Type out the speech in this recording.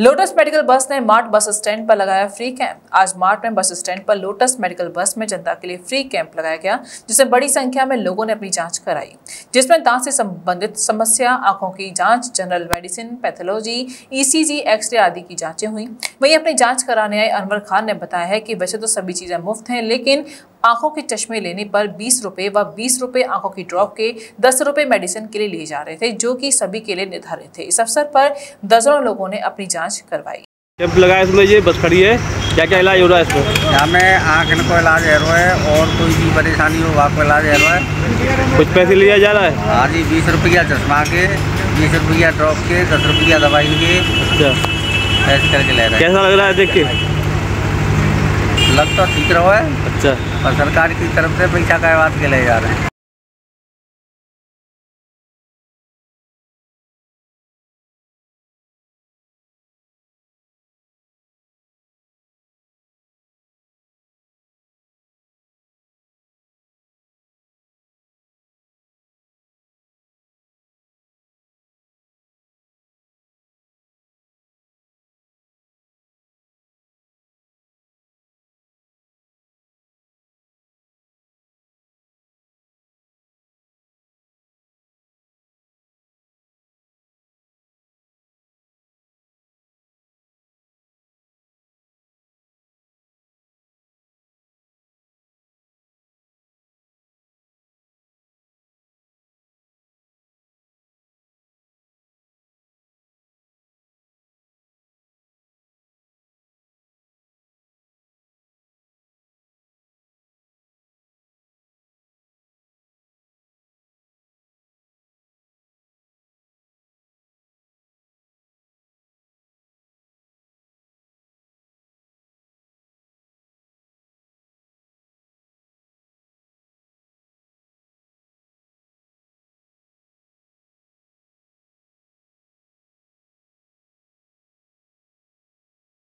Lotus medical बस ने mart bus stand पर लगाया फ्री कैंप। आज मार्ट में बस स्टैंड पर लोटस मेडिकल बस में जनता के लिए फ्री कैंप लगाया गया, जिसमें बड़ी संख्या में लोगों ने अपनी जाँच कराई। जिसमें दांत से संबंधित समस्या, आँखों की जाँच, general medicine, pathology ECG x-ray आदि की जांचें हुई। वहीं अपनी जाँच कराने आए अनवर खान ने बताया है कि वैसे तो सभी चीज़ें मुफ़्त हैं, लेकिन आँखों के चश्मे लेने पर बीस रुपए व बीस रुपए आँखों की ड्रॉप के दस रुपए मेडिसिन के लिए लिए जा रहे थे जो कि सभी के लिए निर्धारित थे। इस अवसर पर दर्जनों लोगों ने अपनी जाँच करवाई। कैंप लगाया इसमें ये बस खड़ी है क्या क्या इलाज हो रहा है इसमें? यहाँ में आँख को इलाज है रहा है और कोई भी परेशानी हो वहाँ को इलाज है रहा है। कुछ पैसे लिया जा रहा है? हाँ जी बीस रुपया चश्मा के बीस रुपया ड्रॉप के दस रुपया दवाई के अच्छा। ऐसे करके ले रहे हैं। कैसा लग रहा है देख के? लग तो ठीक रहा है। अच्छा। और सरकार की तरफ़ से पैसा का बात के ले जा रहे हैं।